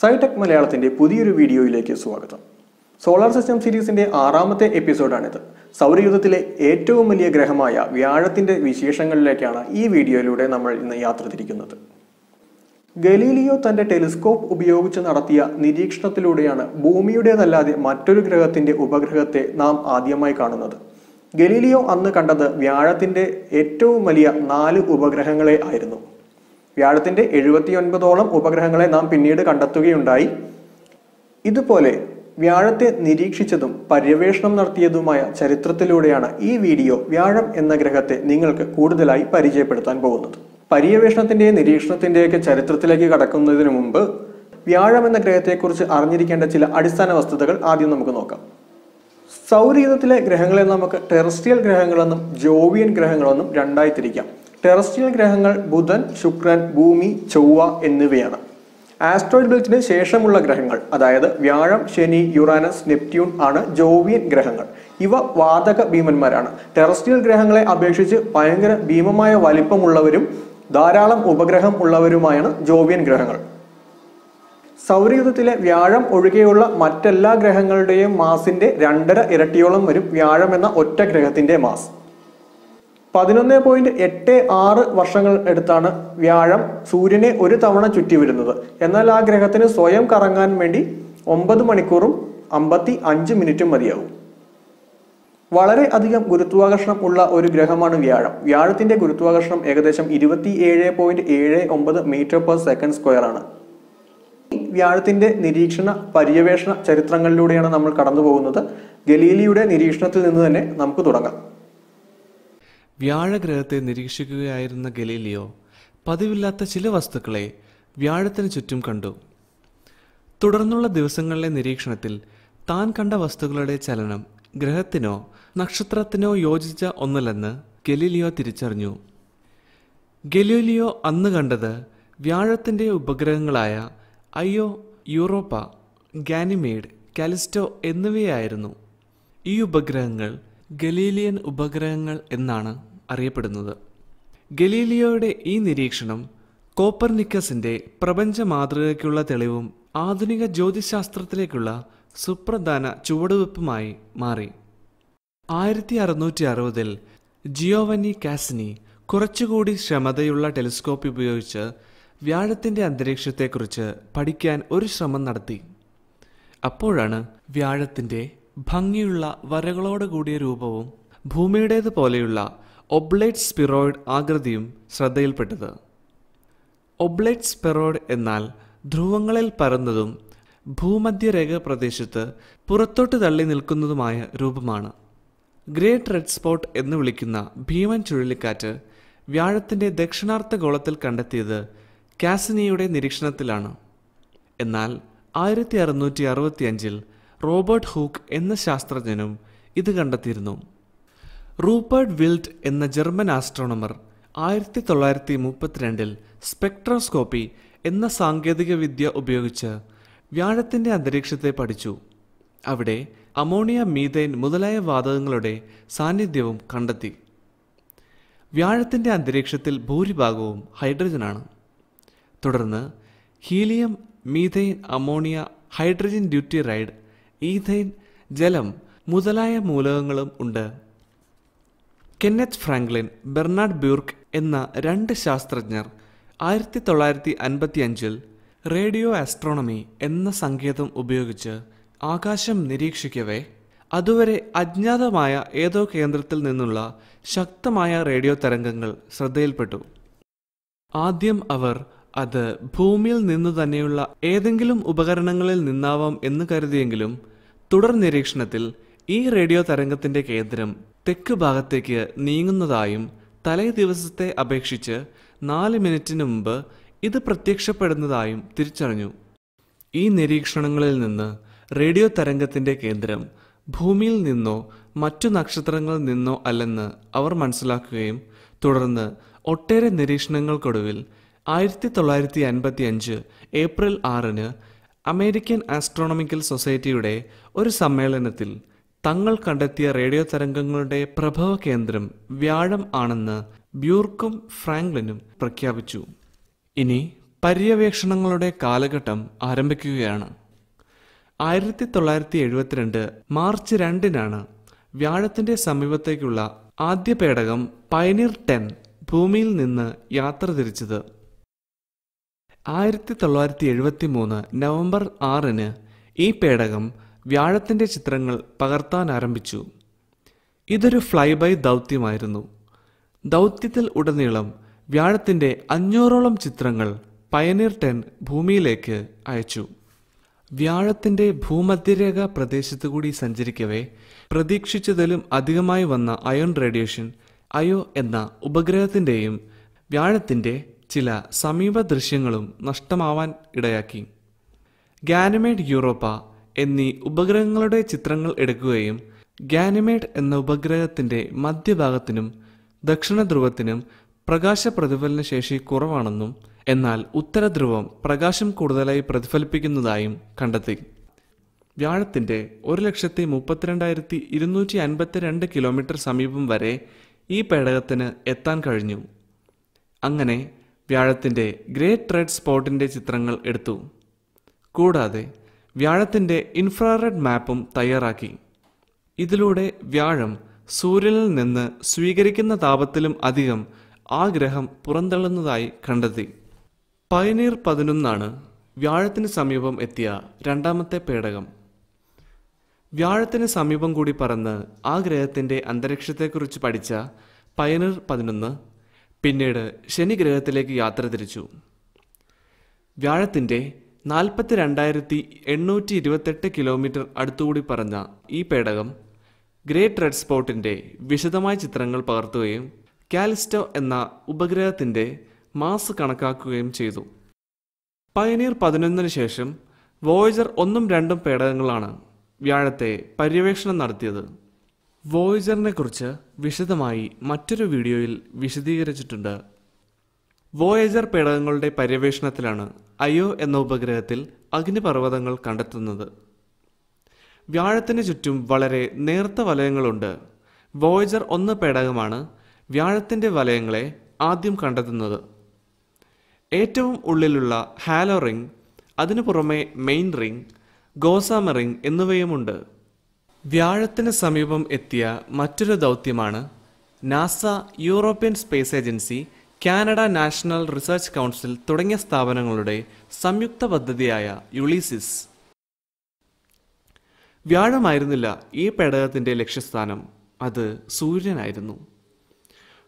സൈടെക് മലയാളത്തിന്റെ പുതിയൊരു വീഡിയോയിലേക്ക് സ്വാഗതം. സോളാർ സിസ്റ്റം സീരീസിന്റെ ആറാമത്തെ എപ്പിസോഡാണിത്. സൗരയൂഥത്തിലെ ഏറ്റവും വലിയ ഗ്രഹമായ വ്യാഴത്തിന്റെ വിശേഷങ്ങളിലേക്കാണ് ഈ വീഡിയോയിലൂടെ നമ്മൾ ഇന്ന് യാത്ര തിരിക്കുന്നത്. ഗലീലിയോ തന്റെ ടെലിസ്കോപ്പ് ഉപയോഗിച്ച് നടത്തിയ നിരീക്ഷണത്തിലൂടെയാണ് ഭൂമിയുടേതല്ലാതെ മറ്റൊരു ഗ്രഹത്തിന്റെ ഉപഗ്രഹത്തെ നാം ആദ്യമായി കാണുന്നത്. ഗലീലിയോ അന്ന് കണ്ടത് വ്യാഴത്തിന്റെ ഏറ്റവും വലിയ നാല് ഉപഗ്രഹങ്ങളെ ആയിരുന്നു. വ്യാഴത്തിന്റെ എഴുപത്തിയൊൻപതോളം ഉപഗ്രഹങ്ങളെ നാം പിന്നീട് കണ്ടെത്തുകയുണ്ടായി. ഇതുപോലെ വ്യാഴത്തെ നിരീക്ഷിച്ചതും പര്യവേഷണം നടത്തിയതുമായ ചരിത്രത്തിലൂടെയാണ് ഈ വീഡിയോ വ്യാഴം എന്ന ഗ്രഹത്തെ നിങ്ങൾക്ക് കൂടുതലായി പരിചയപ്പെടുത്താൻ പോകുന്നത്. പര്യവേഷണത്തിന്റെയും നിരീക്ഷണത്തിന്റെയൊക്കെ ചരിത്രത്തിലേക്ക് കടക്കുന്നതിന് മുമ്പ് വ്യാഴം എന്ന ഗ്രഹത്തെക്കുറിച്ച് അറിഞ്ഞിരിക്കേണ്ട ചില അടിസ്ഥാന വസ്തുതകൾ ആദ്യം നമുക്ക് നോക്കാം. സൗരയൂഥത്തിലെ ഗ്രഹങ്ങളെ നമുക്ക് ടെറസ്ട്രിയൽ ഗ്രഹങ്ങളെന്നും ജോവിയൻ ഗ്രഹങ്ങളെന്നും രണ്ടായി തിരിക്കാം. ടെറസ്ട്രിയൽ ഗ്രഹങ്ങൾ ബുധൻ ശുക്രൻ ഭൂമി ചൊവ്വ എന്നിവയാണ്. ആസ്ട്രോയിഡ് ബെൽറ്റിന് ശേഷമുള്ള ഗ്രഹങ്ങൾ അതായത് വ്യാഴം ശനി യുറാനസ് നെപ്റ്റ്യൂൺ ആണ് ജോവിയൻ ഗ്രഹങ്ങൾ. ഇവ വാതക ഭീമന്മാരാണ്. ടെറസ്ട്രിയൽ ഗ്രഹങ്ങളെ അപേക്ഷിച്ച് ഭയങ്കര ഭീമമായ വലിപ്പമുള്ളവരും ധാരാളം ഉപഗ്രഹം ഉള്ളവരുമായാണ് ജോവിയൻ ഗ്രഹങ്ങൾ. സൗരയൂഥത്തിലെ വ്യാഴം ഒഴികെയുള്ള മറ്റെല്ലാ ഗ്രഹങ്ങളുടെയും മാസിന്റെ രണ്ടര ഇരട്ടിയോളം വരും വ്യാഴം എന്ന ഒറ്റ ഗ്രഹത്തിന്റെ മാസ്. പതിനൊന്ന് പോയിന്റ് എട്ട് ആറ് വർഷങ്ങൾ എടുത്താണ് വ്യാഴം സൂര്യനെ ഒരു തവണ ചുറ്റി വരുന്നത് എന്നാൽ ആ ഗ്രഹത്തിന് സ്വയം കറങ്ങാൻ വേണ്ടി ഒമ്പത് മണിക്കൂറും അമ്പത്തി അഞ്ച് മിനിറ്റും മതിയാവും. വളരെ അധികം ഗുരുത്വാകർഷണം ഉള്ള ഒരു ഗ്രഹമാണ് വ്യാഴം. വ്യാഴത്തിന്റെ ഗുരുത്വാകർഷണം ഏകദേശം ഇരുപത്തി ഏഴ് പോയിന്റ് ഏഴ് ഒമ്പത് മീറ്റർ പെർ സെക്കൻഡ് സ്ക്വയർ ആണ്. വ്യാഴത്തിന്റെ നിരീക്ഷണ പര്യവേഷണ ചരിത്രങ്ങളിലൂടെയാണ് നമ്മൾ കടന്നു പോകുന്നത് ഗലീലിയുടെ നിരീക്ഷണത്തിൽ നിന്ന് തന്നെ നമുക്ക് തുടങ്ങാം. വ്യാഴഗ്രഹത്തെ നിരീക്ഷിക്കുകയായിരുന്ന ഗലീലിയോ പതിവില്ലാത്ത ചില വസ്തുക്കളെ വ്യാഴത്തിന് ചുറ്റും കണ്ടു. തുടർന്നുള്ള ദിവസങ്ങളിലെ നിരീക്ഷണത്തിൽ താൻ കണ്ട വസ്തുക്കളുടെ ചലനം ഗ്രഹത്തിനോ നക്ഷത്രത്തിനോ യോജിച്ച ഒന്നല്ലെന്ന് ഗലീലിയോ തിരിച്ചറിഞ്ഞു. ഗലീലിയോ അന്ന് കണ്ടത് വ്യാഴത്തിന്റെ ഉപഗ്രഹങ്ങളായ അയ്യോ യൂറോപ്പ ഗാനിമേഡ് കാലിസ്റ്റോ എന്നിവയായിരുന്നു. ഈ ഉപഗ്രഹങ്ങൾ ഗലീലിയൻ ഉപഗ്രഹങ്ങൾ എന്നാണ്. അറിയപ്പെടുന്നത്. ഗലീലിയോയുടെ ഈ നിരീക്ഷണം കോപ്പർനിക്കസിന്റെ പ്രപഞ്ച മാതൃകയ്ക്കുള്ള തെളിവും ആധുനിക ജ്യോതിശാസ്ത്രത്തിലേക്കുള്ള സുപ്രധാന ചുവടുവെപ്പുമായി മാറി. ആയിരത്തി അറുന്നൂറ്റി അറുപതിൽ ജിയോവനി കാസിനി കുറച്ചുകൂടി ക്ഷമതയുള്ള ടെലിസ്കോപ്പ് ഉപയോഗിച്ച് വ്യാഴത്തിന്റെ അന്തരീക്ഷത്തെക്കുറിച്ച് പഠിക്കാൻ ഒരു ശ്രമം നടത്തി. അപ്പോഴാണ് വ്യാഴത്തിന്റെ ഭംഗിയുള്ള വരകളോട് കൂടിയ രൂപവും ഭൂമിയുടേത് പോലെയുള്ള ഒബ്ലേറ്റ് സ്പിറോയിഡ് ആകൃതിയും ശ്രദ്ധയിൽപ്പെട്ടത്. ഒബ്ലേറ്റ് സ്പെറോയിഡ് എന്നാൽ ധ്രുവങ്ങളിൽ പരന്നതും ഭൂമധ്യരേഖ പ്രദേശത്ത് പുറത്തോട്ട് തള്ളി നിൽക്കുന്നതുമായ രൂപമാണ്. ഗ്രേറ്റ് റെഡ് സ്പോട്ട് എന്ന് വിളിക്കുന്ന ഭീമൻ ചുഴലിക്കാറ്റ് വ്യാഴത്തിന്റെ ദക്ഷിണാർത്ഥ ഗോളത്തിൽ കണ്ടെത്തിയത് കാസിനിയുടെ നിരീക്ഷണത്തിലാണ്. എന്നാൽ ആയിരത്തി അറുന്നൂറ്റി അറുപത്തിയഞ്ചിൽ റോബർട്ട് ഹൂക്ക് എന്ന ശാസ്ത്രജ്ഞനും ഇത് കണ്ടെത്തിയിരുന്നു. റൂപ്പർട്ട് വിൽറ്റ് എന്ന ജർമ്മൻ ആസ്ട്രോണമർ ആയിരത്തി തൊള്ളായിരത്തി മുപ്പത്തിരണ്ടിൽ സ്പെക്ട്രോസ്കോപ്പി എന്ന സാങ്കേതിക വിദ്യ ഉപയോഗിച്ച് വ്യാഴത്തിന്റെ അന്തരീക്ഷത്തെ പഠിച്ചു. അവിടെ അമോണിയ മീഥൈൻ മുതലായ വാതകങ്ങളുടെ സാന്നിധ്യവും കണ്ടെത്തി. വ്യാഴത്തിന്റെ അന്തരീക്ഷത്തിൽ ഭൂരിഭാഗവും ഹൈഡ്രജനാണ്. തുടർന്ന് helium methane ammonia hydrogen deuteride ethane ജലം മുതലായ മൂലകങ്ങളും ഉണ്ട്. കെന്നത്ത് ഫ്രാങ്ക്ലിൻ ബെർണാഡ് ബ്യൂർക്ക് എന്ന രണ്ട് ശാസ്ത്രജ്ഞർ ആയിരത്തി തൊള്ളായിരത്തി അൻപത്തി അഞ്ചിൽ റേഡിയോ ആസ്ട്രോണമി എന്ന സങ്കേതം ഉപയോഗിച്ച് ആകാശം നിരീക്ഷിക്കവേ അതുവരെ അജ്ഞാതമായ ഏതോ കേന്ദ്രത്തിൽ നിന്നുള്ള ശക്തമായ റേഡിയോ തരംഗങ്ങൾ ശ്രദ്ധയിൽപ്പെട്ടു. ആദ്യം അവർ അത് ഭൂമിയിൽ നിന്നു തന്നെയുള്ള ഏതെങ്കിലും ഉപകരണങ്ങളിൽ നിന്നാവാം എന്ന് കരുതിയെങ്കിലും തുടർ നിരീക്ഷണത്തിൽ ഈ റേഡിയോ തരംഗത്തിന്റെ കേന്ദ്രം തെക്ക് ഭാഗത്തേക്ക് നീങ്ങുന്നതായും തലേ ദിവസത്തെ അപേക്ഷിച്ച് നാല് മിനിറ്റിന് മുമ്പ് ഇത് പ്രത്യക്ഷപ്പെടുന്നതായും തിരിച്ചറിഞ്ഞു. ഈ നിരീക്ഷണങ്ങളിൽ നിന്ന് റേഡിയോ തരംഗത്തിന്റെ കേന്ദ്രം ഭൂമിയിൽ നിന്നോ മറ്റു നക്ഷത്രങ്ങളിൽ നിന്നോ അല്ലെന്ന് അവർ മനസ്സിലാക്കുകയും തുടർന്ന് ഒട്ടേറെ നിരീക്ഷണങ്ങൾക്കൊടുവിൽ ആയിരത്തി തൊള്ളായിരത്തി അൻപത്തി അഞ്ച് ഏപ്രിൽ ആറിന് അമേരിക്കൻ ആസ്ട്രോണമിക്കൽ സൊസൈറ്റിയുടെ ഒരു സമ്മേളനത്തിൽ തങ്ങൾ കണ്ടെത്തിയ റേഡിയോ തരംഗങ്ങളുടെ പ്രഭവ കേന്ദ്രം വ്യാഴം ആണെന്ന് ബ്യൂർക്കും ഫ്രാങ്ക്ലിനും പ്രഖ്യാപിച്ചു. ഇനി പര്യവേക്ഷണങ്ങളുടെ കാലഘട്ടം ആരംഭിക്കുകയാണ്. ആയിരത്തി തൊള്ളായിരത്തി എഴുപത്തിരണ്ട് മാർച്ച് രണ്ടിനാണ് വ്യാഴത്തിന്റെ സമീപത്തേക്കുള്ള ആദ്യ പേടകം പയനീർ ടെൻ ഭൂമിയിൽ നിന്ന് യാത്ര തിരിച്ചത്. ആയിരത്തി തൊള്ളായിരത്തി എഴുപത്തി മൂന്ന് നവംബർ ആറിന് ഈ പേടകം വ്യാഴത്തിന്റെ ചിത്രങ്ങൾ പകർത്താൻ ആരംഭിച്ചു. ഇതൊരു ഫ്ലൈ ബൈ ദൗത്യമായിരുന്നു. ദൗത്യത്തിൽ ഉടനീളം വ്യാഴത്തിന്റെ അഞ്ഞൂറോളം ചിത്രങ്ങൾ പയനീർ ടെൻ ഭൂമിയിലേക്ക് അയച്ചു. വ്യാഴത്തിന്റെ ഭൂമധ്യരേഖ പ്രദേശത്തു കൂടി സഞ്ചരിക്കവേ പ്രതീക്ഷിച്ചതിലും അധികമായി വന്ന അയോൺ റേഡിയേഷൻ അയോ എന്ന ഉപഗ്രഹത്തിന്റെയും വ്യാഴത്തിന്റെ ചില സമീപ ദൃശ്യങ്ങളും നഷ്ടമാവാൻ ഇടയാക്കി. ഗാനമേഡ് യൂറോപ്പ എന്നീ ഉപഗ്രഹങ്ങളുടെ ചിത്രങ്ങൾ എടുക്കുകയും ഗാനിമേഡ് എന്ന ഉപഗ്രഹത്തിന്റെ മധ്യഭാഗത്തിനും ദക്ഷിണ ധ്രുവത്തിനും പ്രകാശ പ്രതിഫലന ശേഷി കുറവാണെന്നും എന്നാൽ ഉത്തര ധ്രുവം പ്രകാശം കൂടുതലായി പ്രതിഫലിപ്പിക്കുന്നതായും കണ്ടെത്തി. വ്യാഴത്തിന്റെ ഒരു ലക്ഷത്തി മുപ്പത്തിരണ്ടായിരത്തി ഇരുന്നൂറ്റി അൻപത്തിരണ്ട് കിലോമീറ്റർ സമീപം വരെ ഈ പേടകത്തിന് എത്താൻ കഴിഞ്ഞു. അങ്ങനെ വ്യാഴത്തിന്റെ ഗ്രേറ്റ് റെഡ് സ്പോട്ടിന്റെ ചിത്രങ്ങൾ എടുത്തു. കൂടാതെ വ്യാഴത്തിന്റെ ഇൻഫ്രാറെഡ് മാപ്പും തയ്യാറാക്കി. ഇതിലൂടെ വ്യാഴം സൂര്യനിൽ നിന്ന് സ്വീകരിക്കുന്ന താപത്തിലും അധികം ആ ഗ്രഹം പുറന്തള്ളുന്നതായി കണ്ടെത്തി. പയനീർ പതിനൊന്നാണ് വ്യാഴത്തിന് സമീപം എത്തിയ രണ്ടാമത്തെ പേടകം. വ്യാഴത്തിന് സമീപം കൂടി പറന്ന് ആ ഗ്രഹത്തിന്റെ അന്തരീക്ഷത്തെക്കുറിച്ച് പഠിച്ച പയനീർ പതിനൊന്ന് പിന്നീട് ശനി ഗ്രഹത്തിലേക്ക് യാത്ര തിരിച്ചു. വ്യാഴത്തിന്റെ നാൽപ്പത്തി രണ്ടായിരത്തി എണ്ണൂറ്റി ഇരുപത്തെട്ട് കിലോമീറ്റർ അടുത്തുകൂടി പറഞ്ഞ ഈ പേടകം ഗ്രേറ്റ് റെഡ് സ്പോട്ടിന്റെ വിശദമായ ചിത്രങ്ങൾ പകർത്തുകയും കാലിസ്റ്റോ എന്ന ഉപഗ്രഹത്തിന്റെ മാസ് കണക്കാക്കുകയും ചെയ്തു. പയനീർ പതിനൊന്നിന് ശേഷം വോയേജർ ഒന്നും രണ്ടും പേടകങ്ങളാണ് വ്യാഴത്തെ പര്യവേഷണം നടത്തിയത്. വോയേജറിനെ കുറിച്ച് വിശദമായി മറ്റൊരു വീഡിയോയിൽ വിശദീകരിച്ചിട്ടുണ്ട്. വോയേജർ പേടകങ്ങളുടെ പര്യവേഷണത്തിലാണ് അയോ എന്ന ഉപഗ്രഹത്തിൽ അഗ്നിപർവതങ്ങൾ കണ്ടെത്തുന്നത്. വ്യാഴത്തിന് ചുറ്റും വളരെ നേർത്ത വലയങ്ങളുണ്ട്. വോയേജർ ഒന്ന് പേടകമാണ് വ്യാഴത്തിന്റെ വലയങ്ങളെ ആദ്യം കണ്ടെത്തുന്നത്. ഏറ്റവും ഉള്ളിലുള്ള ഹാലോ റിംഗ് അതിനു പുറമെ മെയിൻ റിംഗ് ഗോസാമ റിംഗ് എന്നിവയുമുണ്ട്. വ്യാഴത്തിന് സമീപം എത്തിയ മറ്റൊരു ദൗത്യമാണ് NASA European space agency Canada national research council തുടങ്ങിയ സ്ഥാപനങ്ങളുടെ സംയുക്ത പദ്ധതിയായ യുളീസിസ്. വ്യാഴമായിരുന്നില്ല ഈ പേടകത്തിന്റെ ലക്ഷ്യസ്ഥാനം. അത് സൂര്യനായിരുന്നു.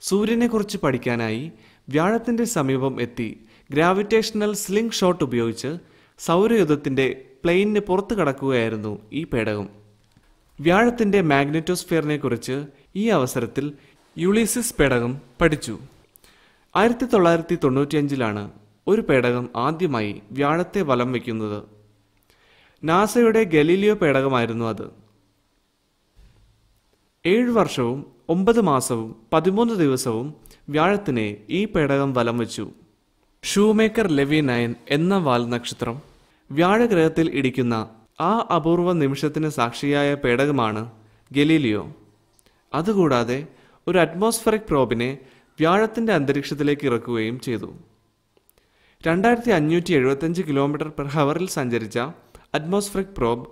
സൂര്യനെക്കുറിച്ച് പഠിക്കാനായി വ്യാഴത്തിന്റെ സമീപം എത്തി ഗ്രാവിറ്റേഷണൽ സ്ലിംഗ് ഷോട്ട് ഉപയോഗിച്ച് സൗരയുധത്തിന്റെ പ്ലെയിനിന് പുറത്തു കടക്കുകയായിരുന്നു ഈ പേടകം. വ്യാഴത്തിന്റെ മാഗ്നറ്റോസ്ഫിയറിനെക്കുറിച്ച് ഈ അവസരത്തിൽ യുളീസിസ് പേടകം പഠിച്ചു. ആയിരത്തി തൊള്ളായിരത്തി തൊണ്ണൂറ്റിയഞ്ചിലാണ് ഒരു പേടകം ആദ്യമായി വ്യാഴത്തെ വലം വയ്ക്കുന്നത്. നാസയുടെ ഗലീലിയോ പേടകമായിരുന്നു അത്. ഏഴ് വർഷവും ഒമ്പത് മാസവും പതിമൂന്ന് ദിവസവും വ്യാഴത്തിനെ ഈ പേടകം വലം വച്ചു. ഷൂമേക്കർ ലെവി നയൻ എന്ന വാൽ നക്ഷത്രം വ്യാഴഗ്രഹത്തിൽ ഇടിക്കുന്ന ആ അപൂർവ നിമിഷത്തിന് സാക്ഷിയായ പേടകമാണ് ഗലീലിയോ. അതുകൂടാതെ ഒരു അറ്റ്മോസ്ഫറിക് പ്രോബിനെ വ്യാഴത്തിന്റെ അന്തരീക്ഷത്തിലേക്ക് ഇറക്കുകയും ചെയ്തു. രണ്ടായിരത്തി അഞ്ഞൂറ്റി എഴുപത്തഞ്ച് കിലോമീറ്റർ പെർ ഹവറിൽ സഞ്ചരിച്ച അറ്റ്മോസ്ഫറിക് പ്രോബ്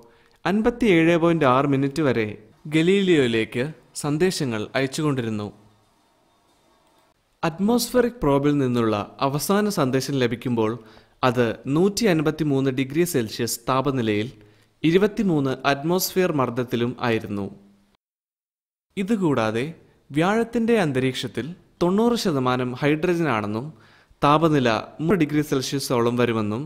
അൻപത്തിയേഴ് പോയിന്റ് ആറ് മിനിറ്റ് വരെ ഗലീലിയോയിലേക്ക് സന്ദേശങ്ങൾ അയച്ചുകൊണ്ടിരുന്നു. അറ്റ്മോസ്ഫറിക് പ്രോബിൽ നിന്നുള്ള അവസാന സന്ദേശം ലഭിക്കുമ്പോൾ അത് നൂറ്റി അൻപത്തി മൂന്ന് ഡിഗ്രി സെൽഷ്യസ് താപനിലയിൽ ഇരുപത്തിമൂന്ന് അറ്റ്മോസ്ഫിയർ മർദ്ദത്തിലും ആയിരുന്നു. ഇതുകൂടാതെ വ്യാഴത്തിന്റെ അന്തരീക്ഷത്തിൽ തൊണ്ണൂറ് ശതമാനം ഹൈഡ്രജൻ ആണെന്നും താപനില മൂന്ന് ഡിഗ്രി സെൽഷ്യസോളം വരുമെന്നും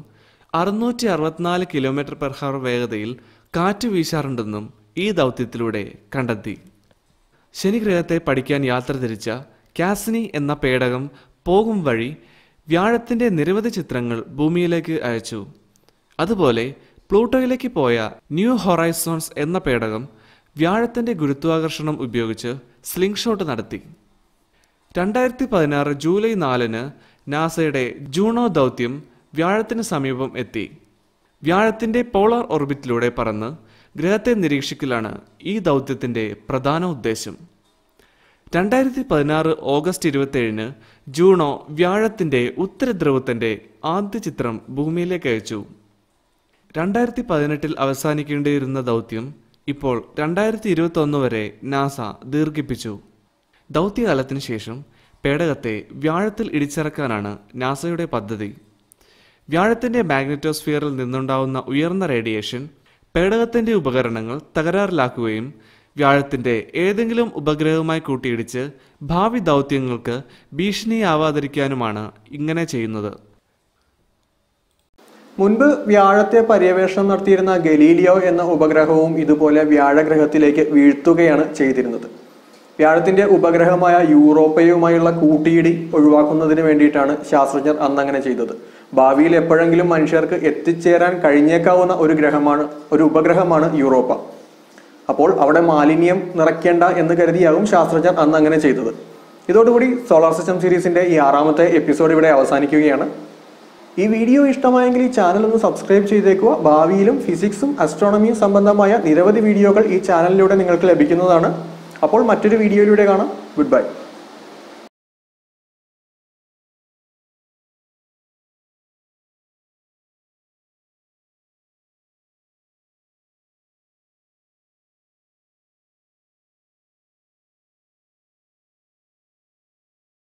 അറുന്നൂറ്റി അറുപത്തിനാല് കിലോമീറ്റർ പെർ ഹവർ വേഗതയിൽ കാറ്റ് വീശാറുണ്ടെന്നും ഈ ദൗത്യത്തിലൂടെ കണ്ടെത്തി. ശനിഗ്രഹത്തെ പഠിക്കാൻ യാത്ര തിരിച്ച കാസിനി എന്ന പേടകം പോകും വഴി വ്യാഴത്തിന്റെ നിരവധി ചിത്രങ്ങൾ ഭൂമിയിലേക്ക് അയച്ചു. അതുപോലെ പ്ലൂട്ടോയിലേക്ക് പോയ ന്യൂ ഹൊറൈസോൺസ് എന്ന പേടകം വ്യാഴത്തിന്റെ ഗുരുത്വാകർഷണം ഉപയോഗിച്ച് സ്ലിംഗ് ഷോട്ട് നടത്തി. രണ്ടായിരത്തി പതിനാറ് ജൂലൈ നാലിന് നാസയുടെ ജൂണോ ദൗത്യം വ്യാഴത്തിന് സമീപം എത്തി. വ്യാഴത്തിന്റെ പോളാർ ഓർബിറ്റിലൂടെ പറന്ന് ഗ്രഹത്തെ നിരീക്ഷിക്കലാണ് ഈ ദൗത്യത്തിന്റെ പ്രധാന ഉദ്ദേശം. രണ്ടായിരത്തി പതിനാറ് ഓഗസ്റ്റ് ഇരുപത്തേഴിന് ജൂണോ വ്യാഴത്തിന്റെ ഉത്തരധ്രുവത്തിന്റെ ആദ്യ ചിത്രം ഭൂമിയിലേക്ക് അയച്ചു. രണ്ടായിരത്തി പതിനെട്ടിൽ അവസാനിക്കേണ്ടിയിരുന്ന ദൗത്യം ഇപ്പോൾ രണ്ടായിരത്തി ഇരുപത്തി ഒന്ന് വരെ നാസ ദീർഘിപ്പിച്ചു. ദൗത്യകാലത്തിന് ശേഷം പേടകത്തെ വ്യാഴത്തിൽ ഇടിച്ചിറക്കാനാണ് നാസയുടെ പദ്ധതി. വ്യാഴത്തിന്റെ മാഗ്നറ്റോസ്ഫിയറിൽ നിന്നുണ്ടാവുന്ന ഉയർന്ന റേഡിയേഷൻ പേടകത്തിന്റെ ഉപകരണങ്ങൾ തകരാറിലാക്കുകയും വ്യാഴത്തിന്റെ ഏതെങ്കിലും ഉപഗ്രഹവുമായി കൂട്ടിയിടിച്ച് ഭാവി ദൗത്യങ്ങൾക്ക് ഭീഷണിയാവാതിരിക്കാനുമാണ് ഇങ്ങനെ ചെയ്യുന്നത്. മുൻപ് വ്യാഴത്തെ പര്യവേഷണം നടത്തിയിരുന്ന ഗലീലിയോ എന്ന ഉപഗ്രഹവും ഇതുപോലെ വ്യാഴഗ്രഹത്തിലേക്ക് വീഴ്ത്തുകയാണ് ചെയ്തിരുന്നത്. വ്യാഴത്തിന്റെ ഉപഗ്രഹമായ യൂറോപ്പയുമായുള്ള കൂട്ടിയിടി ഒഴിവാക്കുന്നതിന് വേണ്ടിയിട്ടാണ് ശാസ്ത്രജ്ഞർ അന്നങ്ങനെ ചെയ്തത്. ഭാവിയിൽ എപ്പോഴെങ്കിലും മനുഷ്യർക്ക് എത്തിച്ചേരാൻ കഴിഞ്ഞേക്കാവുന്ന ഒരു ഗ്രഹമാണ് ഒരു ഉപഗ്രഹമാണ് യൂറോപ്പ. അപ്പോൾ അവിടെ മാലിന്യം നിറയ്ക്കേണ്ട എന്ന് കരുതിയാകും ശാസ്ത്രജ്ഞർ അന്ന് അങ്ങനെ ചെയ്തത്. ഇതോടുകൂടി സോളാർ സിസ്റ്റം സീരീസിന്റെ ഈ ആറാമത്തെ എപ്പിസോഡ് ഇവിടെ അവസാനിക്കുകയാണ്. ഈ വീഡിയോ ഇഷ്ടമായെങ്കിൽ ഈ ചാനൽ ഒന്ന് സബ്സ്ക്രൈബ് ചെയ്തേക്കുക. ഭാവിയിലും ഫിസിക്സും അസ്ട്രോണമിയും സംബന്ധമായ നിരവധി വീഡിയോകൾ ഈ ചാനലിലൂടെ നിങ്ങൾക്ക് ലഭിക്കുന്നതാണ്. അപ്പോൾ മറ്റൊരു വീഡിയോയിലൂടെ കാണാം. Good bye